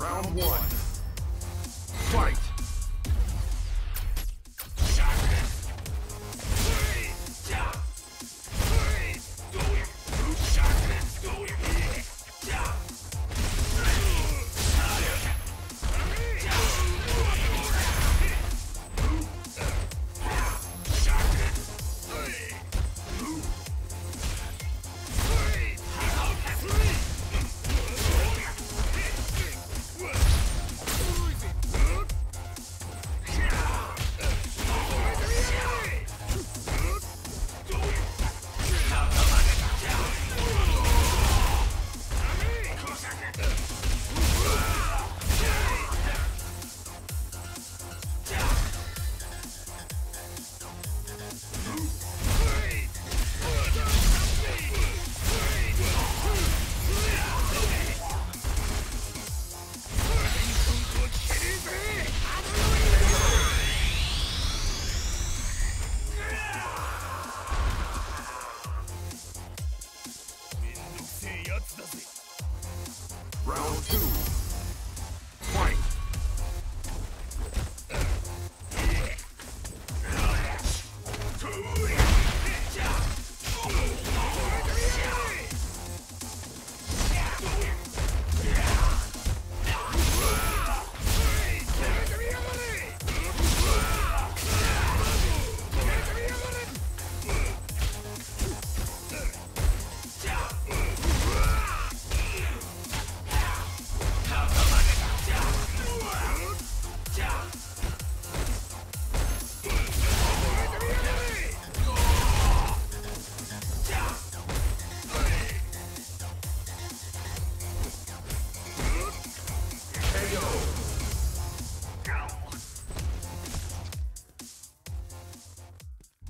Round one. Fight!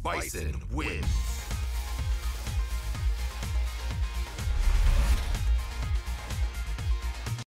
Bison wins.